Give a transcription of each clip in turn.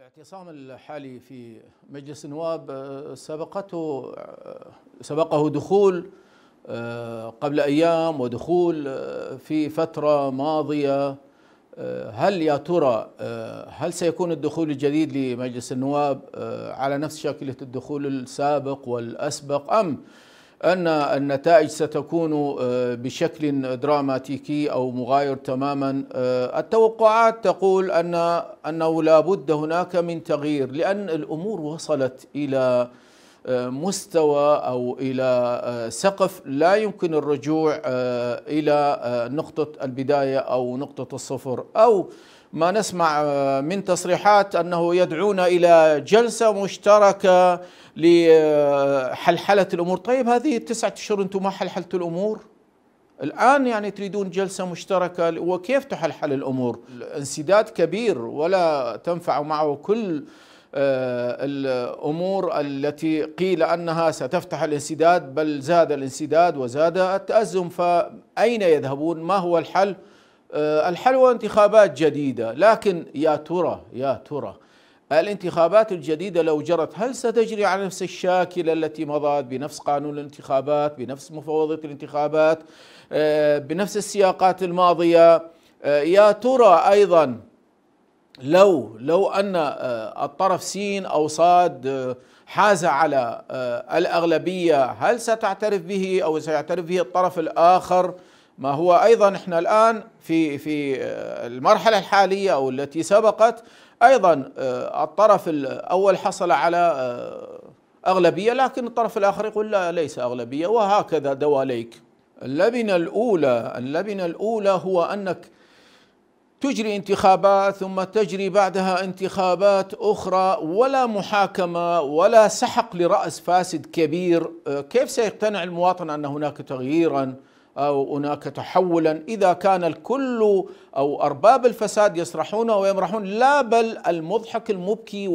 الاعتصام الحالي في مجلس النواب سبقته سبقه دخول قبل أيام ودخول في فترة ماضية. هل يا ترى هل سيكون الدخول الجديد لمجلس النواب على نفس شكلة الدخول السابق والأسبق أم أن النتائج ستكون بشكل دراماتيكي أو مغاير تماما. التوقعات تقول أن أنه لا بد هناك من تغيير لأن الأمور وصلت إلى مستوى أو إلى سقف لا يمكن الرجوع إلى نقطة البداية أو نقطة الصفر أو ما نسمع من تصريحات أنه يدعون إلى جلسة مشتركة لحلحله الأمور، طيب هذه التسعة أشهر أنتم ما حلحلتوا الأمور؟ الآن يعني تريدون جلسة مشتركة وكيف تحلحل الأمور؟ الانسداد كبير ولا تنفع معه كل الأمور التي قيل أنها ستفتح الانسداد بل زاد الانسداد وزاد التأزم فأين يذهبون؟ ما هو الحل؟ الحل هو انتخابات جديدة لكن يا ترى يا ترى الانتخابات الجديدة لو جرت هل ستجري على نفس الشاكلة التي مضت بنفس قانون الانتخابات بنفس مفوضيه الانتخابات بنفس السياقات الماضية يا ترى أيضا لو لو أن الطرف سين أو صاد حاز على الأغلبية هل ستعترف به أو سيعترف به الطرف الآخر؟ ما هو أيضا إحنا الآن في في المرحلة الحالية أو التي سبقت أيضا الطرف الأول حصل على أغلبية لكن الطرف الآخر يقول لا ليس أغلبية وهكذا دواليك. اللبنة الأولى اللبنة الأولى هو أنك تجري انتخابات ثم تجري بعدها انتخابات أخرى ولا محاكمة ولا سحق لرأس فاسد كبير. كيف سيقتنع المواطن أن هناك تغييرا أو هناك تحولا؟ إذا كان الكل أو أرباب الفساد يسرحون ويمرحون لا بل المضحك المبكي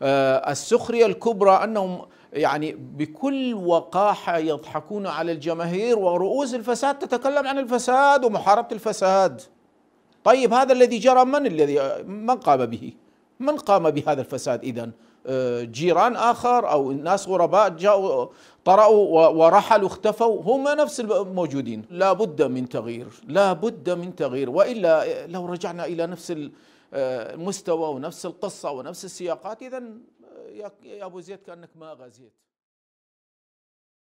والسخريه الكبرى أنهم يعني بكل وقاحة يضحكون على الجماهير ورؤوس الفساد تتكلم عن الفساد ومحاربة الفساد. طيب هذا الذي جرى من الذي من قام به؟ من قام بهذا الفساد اذا؟ جيران آخر أو ناس غرباء جاءوا طرأوا ورحلوا اختفوا هم نفس الموجودين لا بد من تغيير لا بد من تغيير وإلا لو رجعنا إلى نفس المستوى ونفس القصة ونفس السياقات اذا يا أبو زيد كأنك ما غزيت